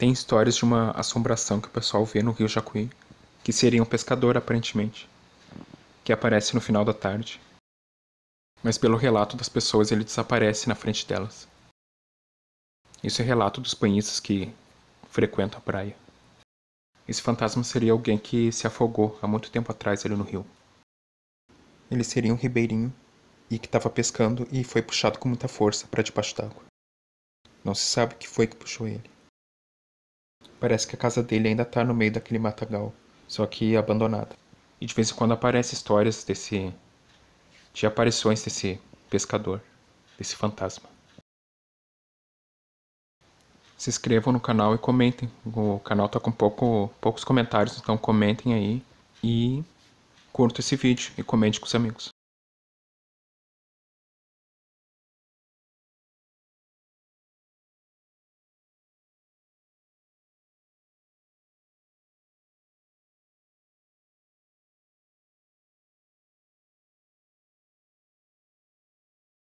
Tem histórias de uma assombração que o pessoal vê no rio Jacuí, que seria um pescador aparentemente, que aparece no final da tarde. Mas pelo relato das pessoas ele desaparece na frente delas. Isso é relato dos banhistas que frequentam a praia. Esse fantasma seria alguém que se afogou há muito tempo atrás ali no rio. Ele seria um ribeirinho e que estava pescando e foi puxado com muita força para debaixo d'água. Não se sabe o que foi que puxou ele. Parece que a casa dele ainda está no meio daquele matagal, só que abandonada. E de vez em quando aparecem histórias desse de aparições desse pescador, desse fantasma. Se inscrevam no canal e comentem. O canal está com pouco, poucos comentários, então comentem aí e curta esse vídeo e comente com os amigos.